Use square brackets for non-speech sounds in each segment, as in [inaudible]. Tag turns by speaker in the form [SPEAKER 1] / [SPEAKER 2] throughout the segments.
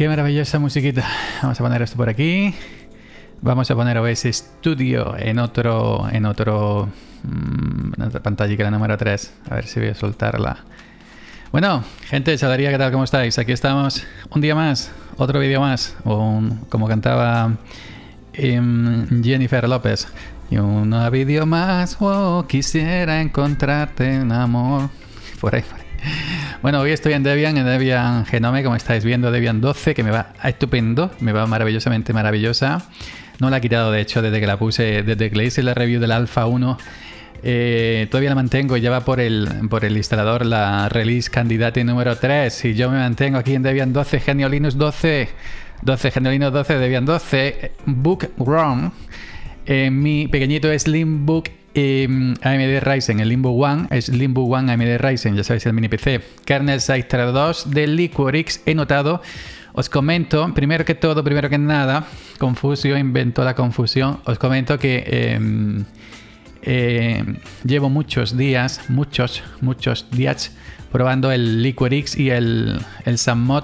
[SPEAKER 1] Qué maravillosa musiquita. Vamos a poner esto por aquí. Vamos a poner OS Studio en otro. En otro. mm, en otra pantalla que la número 3. A ver si voy a soltarla. Bueno, gente, Salaría, ¿qué tal? ¿Cómo estáis? Aquí estamos. Un día más. Otro vídeo más. Un- como cantaba em, Jennifer López. Y un vídeo más. Oh, quisiera encontrarte en amor. Por ahí, por ahí. Bueno, hoy estoy en Debian, en Debian Genome, como estáis viendo, Debian 12, que me va estupendo, me va maravillosamente maravillosa. No la he quitado, de hecho, desde que la puse, desde que le hice la review del Alpha 1. eh, todavía la mantengo, ya va por el, por el instalador la release candidate número 3 y yo me mantengo aquí en Debian 12, Genio Linux 12, 12, Genio Linux 12, Debian 12, Book ROM, eh, mi pequeñito Slimbook eh, AMD Ryzen, el Limbo One, es Limbo One AMD Ryzen, ya sabéis, el mini PC. Kernel Site 2 de Liquorix, he notado. Os comento, primero que todo, primero que nada, Confusio inventó la confusión. Os comento que eh, eh, llevo muchos días, muchos, muchos días probando el Liquorix y el, el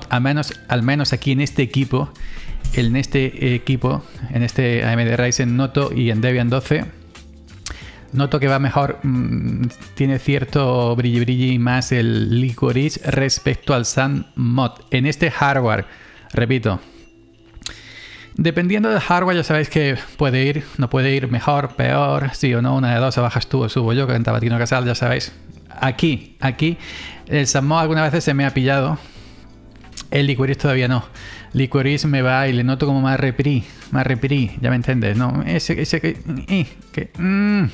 [SPEAKER 1] al menos, al menos aquí en este equipo, en este equipo, en este AMD Ryzen Noto y en Debian 12 noto que va mejor, mm, tiene cierto brilli brilli más el Licorice respecto al Sun Mod. En este hardware, repito, dependiendo del hardware ya sabéis que puede ir, no puede ir mejor, peor, sí o no, una de dos, bajas tú o subo yo, que en Tabatino Casal, ya sabéis. Aquí, aquí, el Sun Mod algunas veces se me ha pillado, el Licorice todavía no. Licorice me va y le noto como más repri, más repri, ya me entiendes, ¿no? Ese, ese que, eh, que, mm,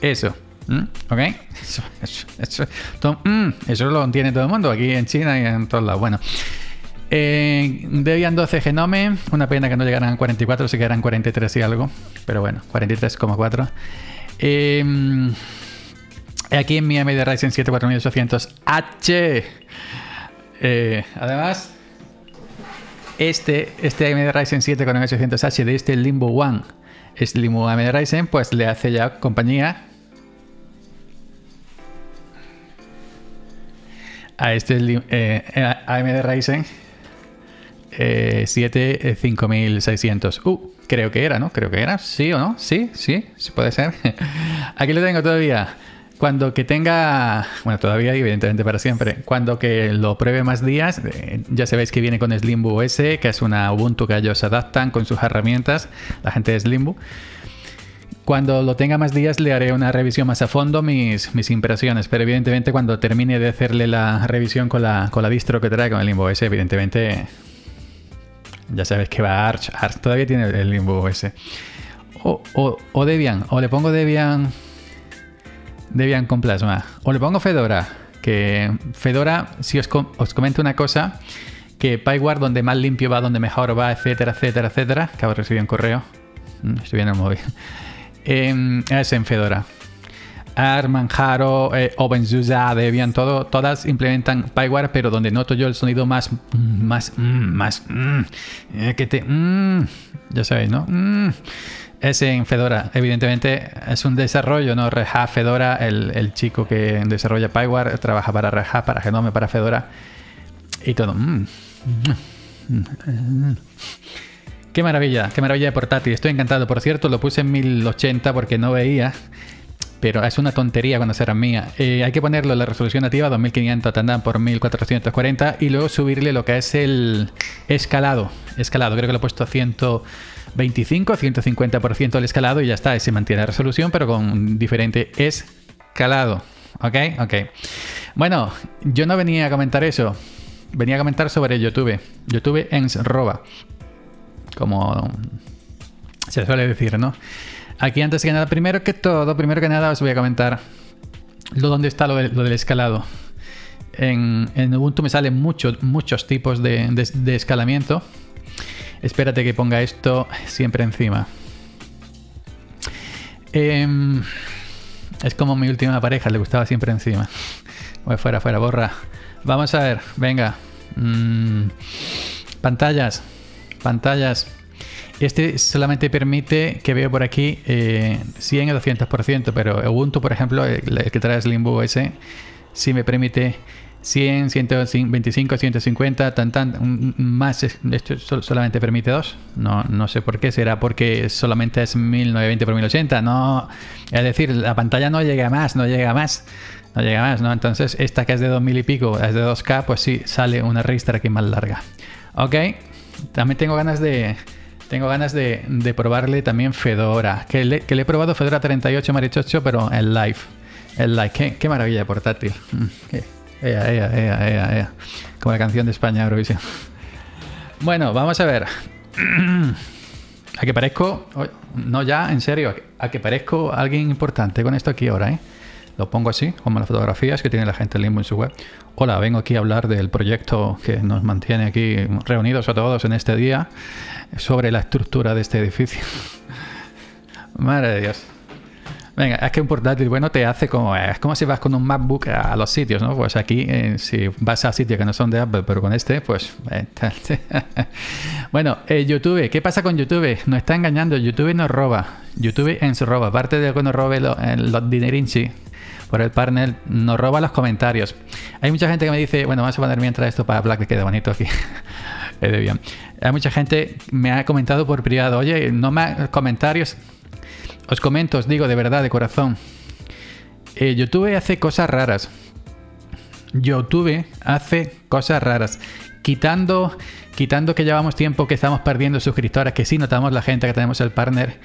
[SPEAKER 1] eso, ¿mm? ¿ok? Eso, eso, eso, todo- mm, eso lo entiende todo el mundo, aquí en China y en todos lados. Bueno, eh, Debian 12 Genome, una pena que no llegaran a 44, se quedaran 43 y algo, pero bueno, 43,4. Eh, aquí en mi AMD Ryzen 7 4800H. Eh, además, este, este AMD Ryzen 7 con 800H de este Limbo One, Limbo AMD Ryzen, pues le hace ya compañía a este eh, eh, AMD Ryzen eh, 7 eh, 5600. Uh, creo que era, ¿no? Creo que era. ¿Sí o no? Sí, sí, sí puede ser. [laughs] Aquí lo tengo todavía. Cuando que tenga, bueno, todavía evidentemente para siempre, cuando que lo pruebe más días, eh, ya sabéis que viene con Slimbo OS, que es una Ubuntu que ellos adaptan con sus herramientas, la gente de Slimbo. Cuando lo tenga más días le haré una revisión más a fondo, mis, mis impresiones, pero evidentemente cuando termine de hacerle la revisión con la, con la distro que trae con el Limbo OS, evidentemente ya sabes que va Arch, Arch todavía tiene el Limbo OS. O, o, o Debian, o le pongo Debian Debian con Plasma. O le pongo Fedora. Que Fedora, si os, com- os comento una cosa, que PyWare donde más limpio va, donde mejor va, etcétera, etcétera, etcétera. Acabo de recibir un correo. Mm, Estoy viendo el móvil. [laughs] Em, es en Fedora. ARM, Manjaro, eh, OpenSUSE, Debian, todo, todas implementan PyWare, pero donde noto yo el sonido más, más, mm, más, mm, eh, que te, ya sabéis, ¿no? Mm, es en Fedora. Evidentemente es un desarrollo, ¿no? Red Fedora, el, el chico que desarrolla PyWare trabaja para Red para Genome, para Fedora y todo. Mm. Qué maravilla, qué maravilla de portátil. Estoy encantado. Por cierto, lo puse en 1080 porque no veía. Pero es una tontería cuando será mía. Eh, hay que ponerlo en la resolución nativa 2500 tendrán por 1440 y luego subirle lo que es el escalado. Escalado, creo que lo he puesto a 125, 150% el escalado y ya está. Se mantiene la resolución, pero con diferente escalado. ¿Ok? Ok. Bueno, yo no venía a comentar eso. Venía a comentar sobre YouTube. YouTube en Roba. Como se suele decir, ¿no? Aquí antes que nada, primero que todo, primero que nada os voy a comentar lo dónde está lo, de- lo del escalado. En, Ubuntu me salen muchos, muchos tipos de escalamiento. Espérate que ponga esto siempre encima. Em, es como mi última pareja, le gustaba siempre encima. Voy fuera, fuera, borra. Vamos a ver, venga. Mm, Pantallas. Pantallas. Este solamente permite que veo por aquí eh, 100 o 200%, pero Ubuntu, por ejemplo, el, el que trae Slimbo ese, sí me permite 100, 125, 150, tan, tan, más. Esto solamente permite dos. No, no sé por qué. Será porque solamente es 1920 por 1080. No, es decir, la pantalla no llega más, no llega más. No llega más, ¿no? Entonces, esta que es de 2000 y pico, es de 2K, pues sí, sale una registra aquí más larga. Ok, también tengo ganas de, tengo ganas de, probarle también Fedora. Que le, he probado Fedora 38 Marichocho, pero en live. En live. Qué, qué maravilla portátil. Mm, ea, ea, ea, ea, ea. Como la canción de España Eurovisión. Bueno, vamos a ver. [clears throat] A que parezco. No, ya, en serio. A que parezco alguien importante con esto aquí ahora, ¿eh? Lo pongo así, como las fotografías que tiene la gente en Limbo en su web. Hola, vengo aquí a hablar del proyecto que nos mantiene aquí reunidos a todos en este día sobre la estructura de este edificio. [laughs] Madre de Dios. Venga, es que un portátil bueno te hace como. Es como si vas con un MacBook a los sitios, ¿no? Pues aquí, eh, si vas a sitios que no son de Apple, pero con este, pues. [laughs] Eh, [laughs] bueno, eh, YouTube, ¿qué pasa con YouTube? Nos está engañando. YouTube nos roba. YouTube en su roba. Aparte de que nos robe lo, los dinerinchi por el partner, nos roba los comentarios. Hay mucha gente que me dice, bueno, vamos a poner mientras esto para Black que quede bonito aquí. [laughs] bien. Hay mucha gente me ha comentado por privado, oye, no me comentarios. Os comento, os digo de verdad, de corazón. Eh, YouTube hace cosas raras. YouTube hace cosas raras. Quitando, quitando que llevamos tiempo que estamos perdiendo suscriptores, que sí notamos la gente que tenemos el partner.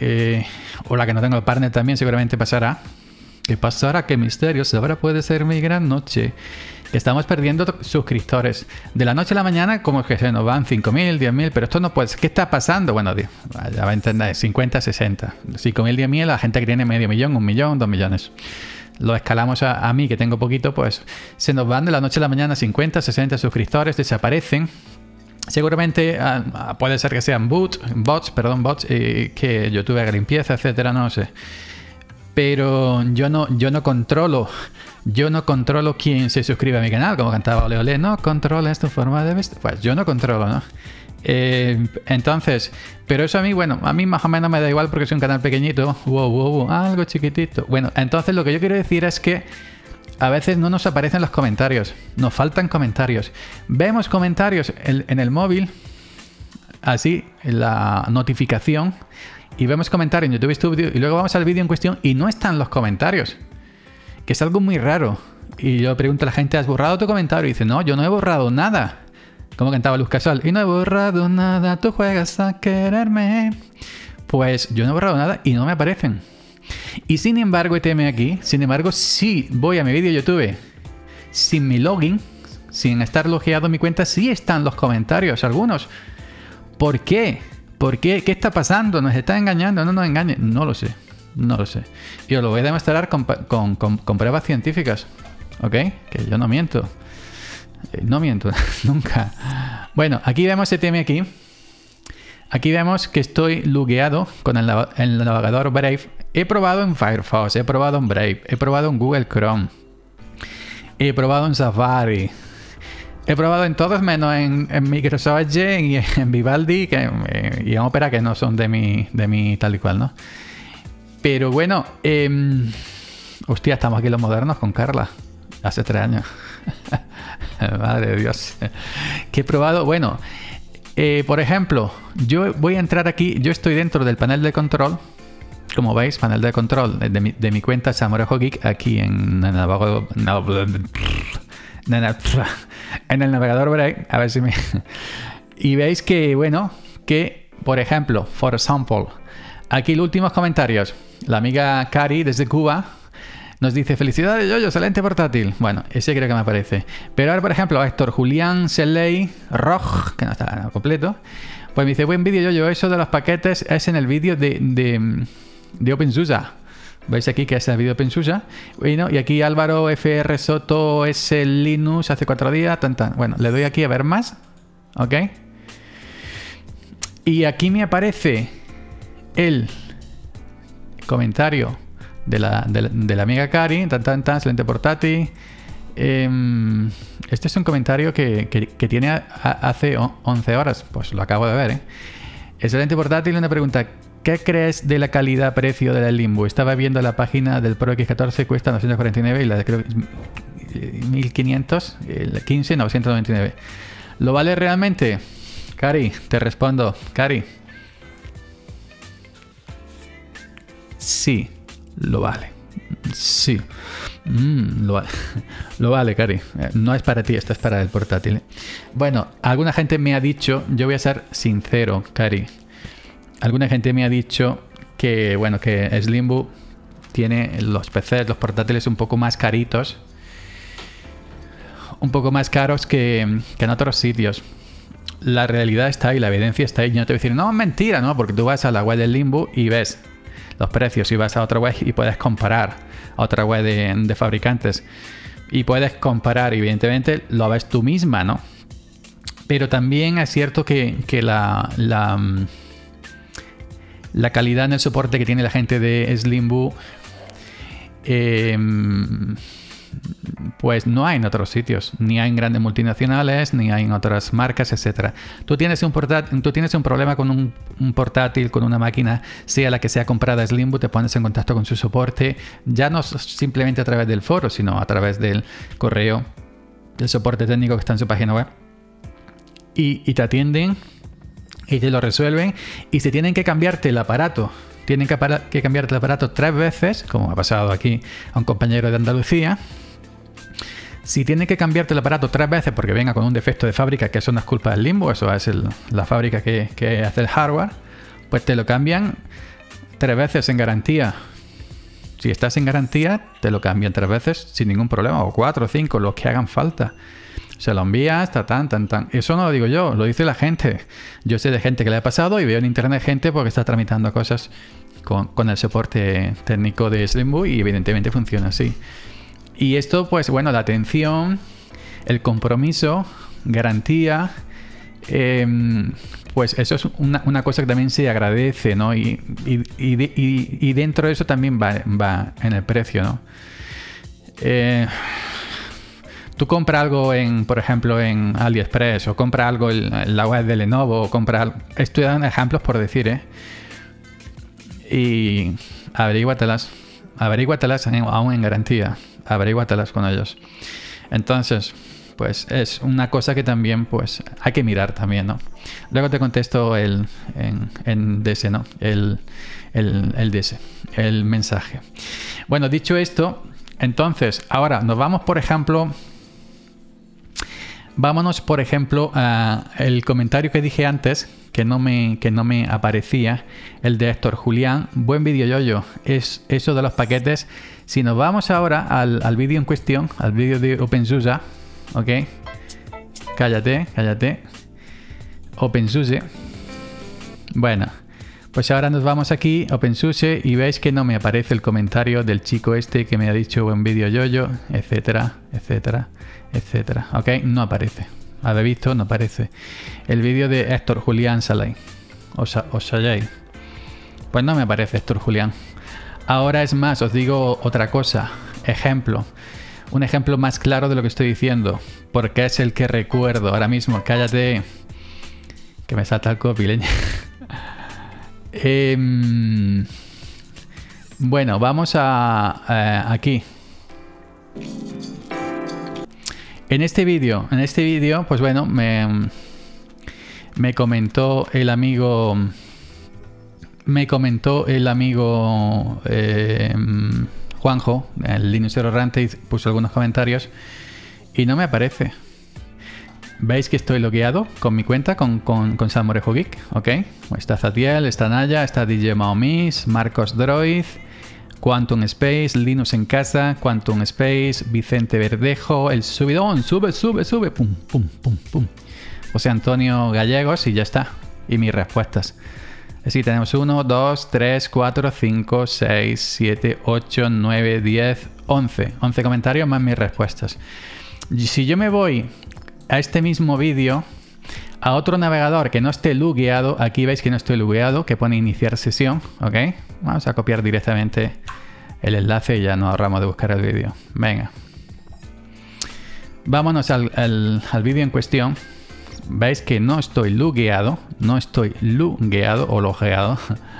[SPEAKER 1] Eh, o la que no tengo el partner también seguramente pasará. ¿Qué pasará? ¿Qué misterios? Ahora puede ser mi gran noche. Estamos perdiendo suscriptores. De la noche a la mañana, como que se nos van 5.000, 10.000, pero esto no puede ser. ¿Qué está pasando? Bueno, ya va a entender, 50, 60. 5.000, 10.000, la gente que tiene medio millón, un millón, dos millones. Lo escalamos a, mí, que tengo poquito, pues se nos van de la noche a la mañana 50, 60 suscriptores, desaparecen. Seguramente uh, puede ser que sean boot, bots, perdón, bots, eh, que YouTube haga limpieza, etcétera, no sé pero yo no, yo no controlo, yo no controlo quién se suscribe a mi canal, como cantaba Ole no controles tu forma de vestir, pues yo no controlo, ¿no? Eh, entonces, pero eso a mí, bueno, a mí más o menos me da igual porque es un canal pequeñito, algo chiquitito. Bueno, entonces lo que yo quiero decir es que a veces no nos aparecen los comentarios, nos faltan comentarios. Vemos comentarios en, en el móvil, así, en la notificación, y vemos comentarios en YouTube Studio y luego vamos al vídeo en cuestión y no están los comentarios. Que es algo muy raro. Y yo pregunto a la gente, ¿has borrado tu comentario? Y dice, no, yo no he borrado nada. Como cantaba Luz Casal, y no he borrado nada, tú juegas a quererme. Pues yo no he borrado nada y no me aparecen. Y sin embargo, ETM aquí, sin embargo, si voy a mi vídeo YouTube sin mi login, sin estar logueado en mi cuenta, sí están los comentarios, algunos. ¿Por qué? ¿Por qué? ¿Qué está pasando? ¿Nos está engañando? No nos engañe. No lo sé. No lo sé. Yo lo voy a demostrar con, con, pruebas científicas. ¿Ok? Que yo no miento. Eh, no miento. [laughs] Nunca. Bueno, aquí vemos este tema aquí. Aquí vemos que estoy lugueado con el, navegador Brave. He probado en Firefox, he probado en Brave, he probado en Google Chrome, he probado en Safari, He probado en todos menos en, Microsoft Edge y en Vivaldi que, eh, y en Opera que no son de mi, de mi tal y cual, ¿no? Pero bueno, eh, hostia, estamos aquí los modernos con Carla. Hace tres años. [laughs] Madre de Dios. Que he probado, bueno, eh, por ejemplo, yo voy a entrar aquí, yo estoy dentro del panel de control. Como veis, panel de control de mi, de mi cuenta Samorejo Geek aquí en, en el [laughs] en el navegador Brave, a ver si me... [laughs] y veis que, bueno, que, por ejemplo, for example, aquí los últimos comentarios. La amiga Cari desde Cuba nos dice, felicidades, yo, excelente portátil. Bueno, ese creo que me aparece. Pero ahora, por ejemplo, Héctor Julián Seley Roj, que no está completo, pues me dice, buen vídeo, yo, eso de los paquetes es en el vídeo de, de, de OpenSUSE. Veis aquí que el vídeo Pensusa. Bueno, y aquí Álvaro FR Soto es el Linux hace cuatro días. Tan. Bueno, le doy aquí a ver más. ¿Ok? Y aquí me aparece el comentario de la, de la, amiga Cari. Tan, tan, tan, excelente portátil. Em, este es un comentario que, tiene hace 11 horas, pues lo acabo de ver. ¿eh? Excelente portátil, una pregunta. ¿Qué crees de la calidad-precio de la Limbo? Estaba viendo la página del Pro X14, cuesta 949 y la de creo 1500, el 15, 999. ¿Lo vale realmente? Cari, te respondo. Cari. Sí, lo vale. Sí. Mm, lo, [laughs] vale. lo Cari. Eh, no es para ti, esto es para el portátil. ¿eh? Bueno, alguna gente me ha dicho, yo voy a ser sincero, Cari. Alguna gente me ha dicho que, bueno, que Slimbo tiene los PCs, los portátiles un poco más caritos. Un poco más caros que, que en otros sitios la realidad está ahí, la evidencia está ahí. Yo no te voy a decir, no, mentira, ¿no? Porque tú vas a la web del Limbo y ves los precios y vas a otra web y puedes comparar a otra web de, fabricantes y puedes comparar, evidentemente lo ves tú misma, ¿no? Pero también es cierto que, la, la, la, calidad en el soporte que tiene la gente de Slimbo eh, pues no hay en otros sitios, ni hay en grandes multinacionales, ni hay en otras marcas, etc. Tú tienes un, tú tienes un problema con un, portátil, con una máquina, sea la que sea comprada Slimbo, te pones en contacto con su soporte, ya no simplemente a través del foro, sino a través del correo del soporte técnico que está en su página web. Y te atienden y te lo resuelven y si tienen que cambiarte el aparato tienen que, que cambiarte el aparato tres veces, como ha pasado aquí a un compañero de Andalucía, si tiene que cambiarte el aparato tres veces porque venga con un defecto de fábrica, que eso no es culpa del limbo, eso es la fábrica que, hace el hardware, pues te lo cambian tres veces en garantía. Si estás en garantía, te lo cambian tres veces sin ningún problema, o cuatro o cinco, los que hagan falta. Se lo envías, hasta tan, tan, tan. Eso no lo digo yo, lo dice la gente. Yo sé de gente que le ha pasado y veo en internet gente porque está tramitando cosas con, con el soporte técnico de Slimbo y evidentemente funciona así. Y esto, pues bueno, la atención, el compromiso, garantía, em, pues eso es una, cosa que también se agradece, ¿no? Y, y, dentro de eso también va, va en el precio, ¿no? Eh, tú compras algo en, por ejemplo, en AliExpress o compras algo en la web de Lenovo o compras... Estoy dando ejemplos por decir, ¿eh? Y averíguatelas. Averíguatelas aún en garantía averíguatelas con ellos. Entonces, pues es una cosa que también pues hay que mirar también, ¿no? Luego te contesto el, en, en DS, ¿no? El, el, el DS, el mensaje. Bueno, dicho esto, entonces, ahora nos vamos, por ejemplo, vámonos, por ejemplo, a el comentario que dije antes, que no me, que no me aparecía, el de Héctor Julián. Buen vídeo, yo Es eso de los paquetes si nos vamos ahora al, vídeo en cuestión, al vídeo de OpenSUSE, ¿ok? Cállate, cállate. OpenSUSE. Bueno, pues ahora nos vamos aquí, OpenSUSE, y veis que no me aparece el comentario del chico este que me ha dicho buen vídeo yo-yo, etcétera, etcétera, etcétera. ¿Ok? No aparece. Habéis visto, no aparece. El vídeo de Héctor Julián Salay. Os, os Pues no me aparece Héctor Julián. Ahora es más, os digo otra cosa. Ejemplo. Un ejemplo más claro de lo que estoy diciendo. Porque es el que recuerdo ahora mismo. Cállate. Que me salta el copy, leña. [laughs] Em, bueno, vamos a aquí. En este vídeo, en este vídeo, pues bueno, me, me comentó el amigo me comentó el amigo eh, Juanjo, el Linux Errante, puso algunos comentarios y no me aparece. Veis que estoy logueado con mi cuenta, con, con, con Salmorejo Geek, ¿ok? Está Zatiel, está Naya, está DJ Maomis, Marcos Droid, Quantum Space, Linux en casa, Quantum Space, Vicente Verdejo, el subidón, sube, sube, sube, pum, pum, pum, pum. José Antonio Gallegos y ya está. Y mis respuestas. Así tenemos 1, 2, 3, 4, 5, 6, 7, 8, 9, 10, 11. 11 comentarios más mis respuestas. Si yo me voy a este mismo vídeo, a otro navegador que no esté lugueado, aquí veis que no estoy lugueado, que pone iniciar sesión, ¿ok? Vamos a copiar directamente el enlace y ya nos ahorramos de buscar el vídeo. Venga. vámonos al, al, vídeo en cuestión. Veis que no estoy lugueado, no estoy lugueado o logueado.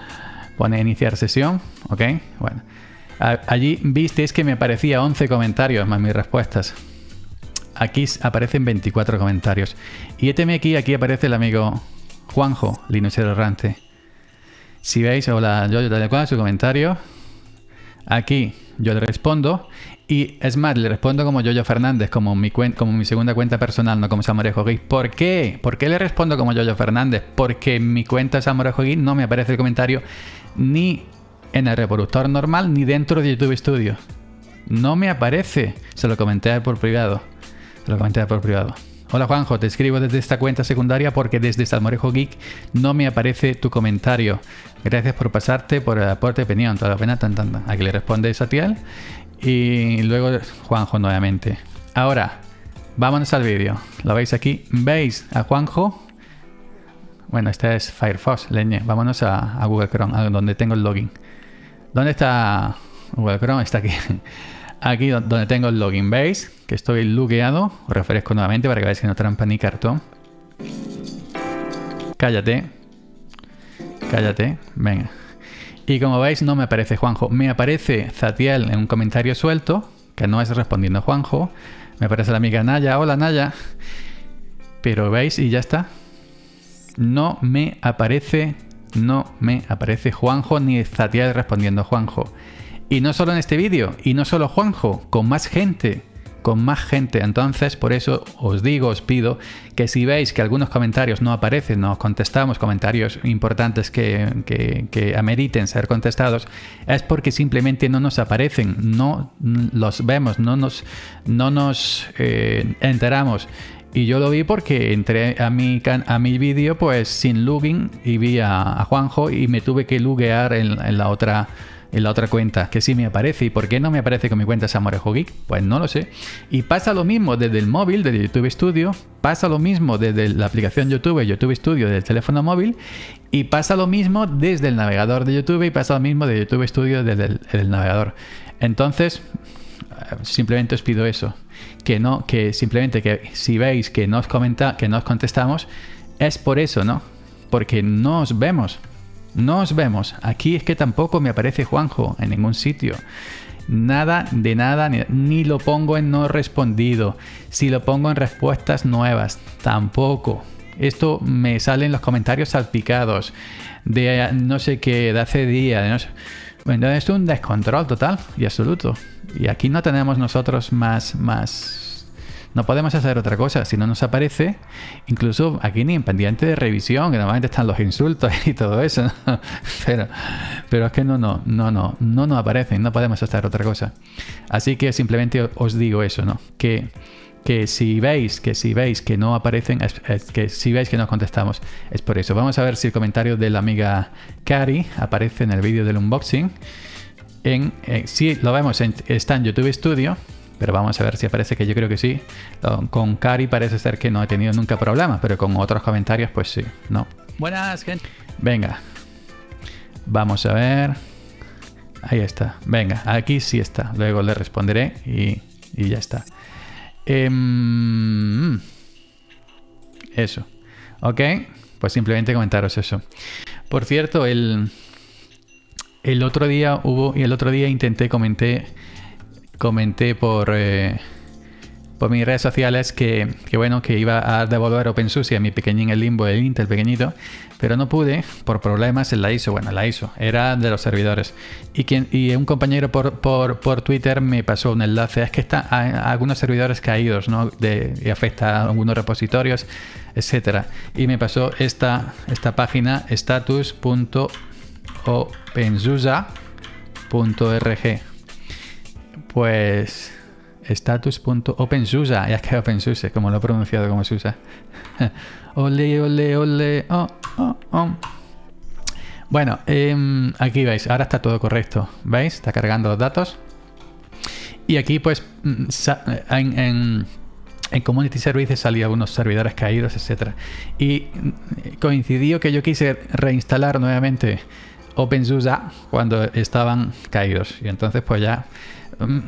[SPEAKER 1] [laughs] Pone iniciar sesión, ok, bueno. Allí visteis que me aparecía 11 comentarios más mis respuestas. Aquí aparecen 24 comentarios. Y este aquí, aquí aparece el amigo Juanjo, Linux Errante. Si veis, hola, yo, yo cual su comentario. Aquí yo le respondo. Y es más, le respondo como Yoyo Fernández, como mi, como mi segunda cuenta personal, no como Samorejo Geek. ¿Por qué? ¿Por qué le respondo como Yoyo Fernández? Porque en mi cuenta Samorejo no me aparece el comentario ni en el reproductor normal ni dentro de YouTube Studio. No me aparece. Se lo comenté por privado. Lo comenté por privado. Hola Juanjo, te escribo desde esta cuenta secundaria porque desde Salmorejo Geek no me aparece tu comentario. Gracias por pasarte por el aporte de opinión. Toda la pena, tan, tan, Aquí le responde Satiel. Y luego Juanjo nuevamente. Ahora, vámonos al vídeo. Lo veis aquí. ¿Veis a Juanjo? Bueno, este es Firefox, leñe. Vámonos a, a Google Chrome, donde tengo el login. ¿Dónde está Google Chrome? Está aquí. Aquí donde tengo el login, ¿veis? Que estoy logueado. Os refresco nuevamente para que veáis que no trampa ni cartón. Cállate. Cállate. Venga. Y como veis no me aparece Juanjo. Me aparece Zatiel en un comentario suelto, que no es respondiendo Juanjo. Me aparece la amiga Naya. Hola Naya. Pero veis y ya está. No me aparece, no me aparece Juanjo ni Zatiel respondiendo Juanjo. Y no solo en este vídeo, y no solo Juanjo, con más gente, con más gente. Entonces, por eso os digo, os pido que si veis que algunos comentarios no aparecen, no contestamos comentarios importantes que, que, ameriten ser contestados, es porque simplemente no nos aparecen, no los vemos, no nos, no nos eh, enteramos. Y yo lo vi porque entré a mi, a mi vídeo pues sin login y vi a, Juanjo y me tuve que loguear en, en la otra en la otra cuenta, que sí me aparece. ¿Y por qué no me aparece con mi cuenta Samorejo Geek? Pues no lo sé. Y pasa lo mismo desde el móvil, desde YouTube Studio, pasa lo mismo desde la aplicación YouTube, YouTube Studio del teléfono móvil, y pasa lo mismo desde el navegador de YouTube y pasa lo mismo de YouTube Studio desde el, navegador. Entonces, simplemente os pido eso, que no, que simplemente que si veis que no os comenta, que no os contestamos, es por eso, ¿no? Porque no os vemos. Nos vemos. Aquí es que tampoco me aparece Juanjo en ningún sitio. Nada de nada, ni, lo pongo en no respondido. Si lo pongo en respuestas nuevas, tampoco. Esto me sale en los comentarios salpicados de no sé qué, de hace días. Bueno, es un descontrol total y absoluto. Y aquí no tenemos nosotros más, más no podemos hacer otra cosa. Si no nos aparece, incluso aquí ni en pendiente de revisión, que normalmente están los insultos [laughs] y todo eso. [laughs] Pero, pero es que no, no, no, no, no nos aparecen, no podemos hacer otra cosa. Así que simplemente os digo eso, ¿no? Que que si veis que si veis que no aparecen que si veis que no contestamos es por eso vamos a ver si el comentario de la amiga Cari aparece en el vídeo del unboxing en, eh, si lo vemos está en YouTube Studio pero vamos a ver si aparece que yo creo que sí. Con Cari parece ser que no he tenido nunca problemas, pero con otros comentarios pues sí, no. Buenas, gente. Venga. Vamos a ver. Ahí está. Venga, aquí sí está. Luego le responderé y, ya está. Em, eso. Ok. Pues simplemente comentaros eso. Por cierto, el, el otro día hubo, y el otro día intenté, comenté comenté por, eh, por mis redes sociales que, bueno, que iba a devolver OpenSUSE a mi pequeñín el limbo, el Intel pequeñito, pero no pude por problemas en la ISO. Bueno, la ISO era de los servidores. Y, quien, y un compañero por, por, Twitter me pasó un enlace. Es que está algunos servidores caídos, ¿no? De, y afecta a algunos repositorios, etcétera. Y me pasó esta, esta página status.opensusa.org pues status.opensuse, ya que OpenSUSE, como lo he pronunciado como SUSE. [laughs] ole, ole, ole, oh, oh, oh. Bueno, em, aquí veis, ahora está todo correcto. ¿Veis? Está cargando los datos. Y aquí pues mm, en, en, en Community Services salía algunos servidores caídos, etc. Y mm, coincidió que yo quise reinstalar nuevamente OpenSUSE cuando estaban caídos. Y entonces pues ya Mm,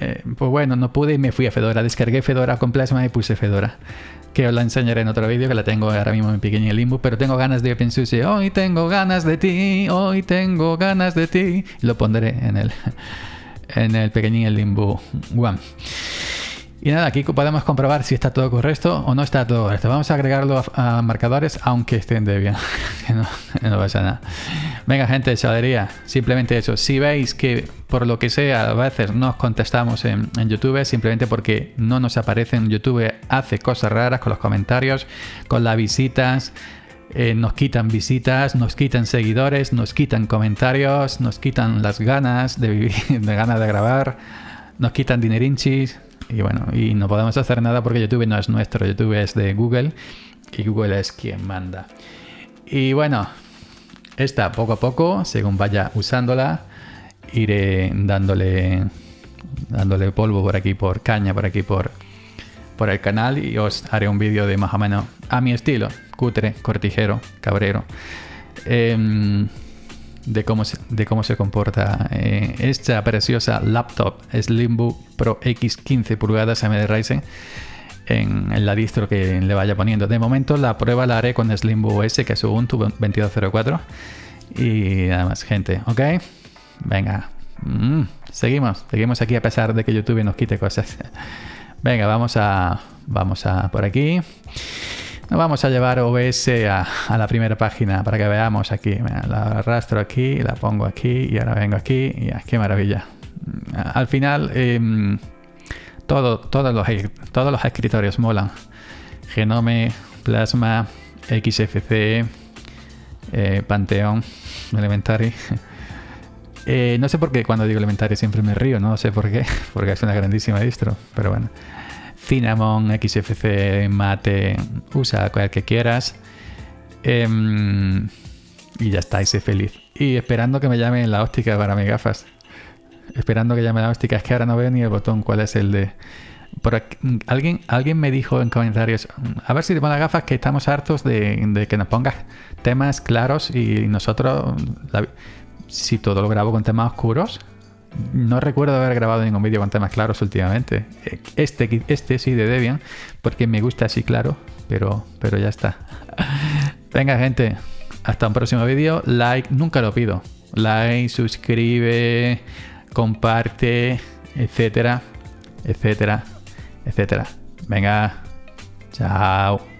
[SPEAKER 1] eh, pues bueno, no pude y me fui a Fedora. Descargué Fedora con Plasma y puse Fedora. Que os la enseñaré en otro vídeo, que la tengo ahora mismo en pequeño limbo. Pero tengo ganas de OpenSUSE. Hoy tengo ganas de ti, hoy tengo ganas de ti. lo pondré en el, en el limbo one. Y nada, aquí podemos comprobar si está todo correcto o no está todo correcto. Vamos a agregarlo a, marcadores aunque estén de bien. [laughs] no, no, pasa nada. Venga, gente, chalería. Simplemente eso. Si veis que por lo que sea a veces no os contestamos en, YouTube, simplemente porque no nos aparece en YouTube, hace cosas raras con los comentarios, con las visitas. Eh, nos quitan visitas, nos quitan seguidores, nos quitan comentarios, nos quitan las ganas de vivir, [laughs] de ganas de grabar, nos quitan dinerinchis y bueno, y no podemos hacer nada porque YouTube no es nuestro, YouTube es de Google y Google es quien manda. Y bueno, esta poco a poco, según vaya usándola, iré dándole dándole polvo por aquí, por caña, por aquí, por, por el canal y os haré un vídeo de más o menos a mi estilo, cutre, cortijero, cabrero. Em, de cómo se, de cómo se comporta eh, esta preciosa laptop Slimbook Pro X 15 pulgadas AMD Ryzen en, la distro que le vaya poniendo. De momento la prueba la haré con Slimbook S que es Ubuntu 2204 y nada más gente, ¿ok? Venga, mm, seguimos, seguimos aquí a pesar de que YouTube nos quite cosas. [laughs] Venga, vamos a, vamos a por aquí vamos a llevar OBS a, la primera página para que veamos aquí. la arrastro aquí, la pongo aquí y ahora vengo aquí. Y qué maravilla. Mm, al final, em, todo, todos, los, todos los escritorios molan. Genome, Plasma, XFC, eh, Pantheon, Elementary. [laughs] Eh, no sé por qué cuando digo Elementary siempre me río, no sé por qué, [laughs] porque es una grandísima distro, pero bueno. Cinnamon, XFC, Mate, usa cual que quieras. Em, y ya está, y sé feliz. Y esperando que me llame la óptica para mis gafas. Esperando que llame la óptica. Es que ahora no veo ni el botón cuál es el de... Por alguien, alguien me dijo en comentarios, a ver si te pones gafas que estamos hartos de, que nos pongas temas claros y nosotros, si todo lo grabo con temas oscuros, no recuerdo haber grabado ningún vídeo con temas claros últimamente. Este, este sí de Debian, porque me gusta así claro, pero, pero ya está. [laughs] Venga, gente, hasta un próximo vídeo. Like, nunca lo pido. Like, suscribe, comparte, etcétera, etcétera, etcétera. Venga, chao.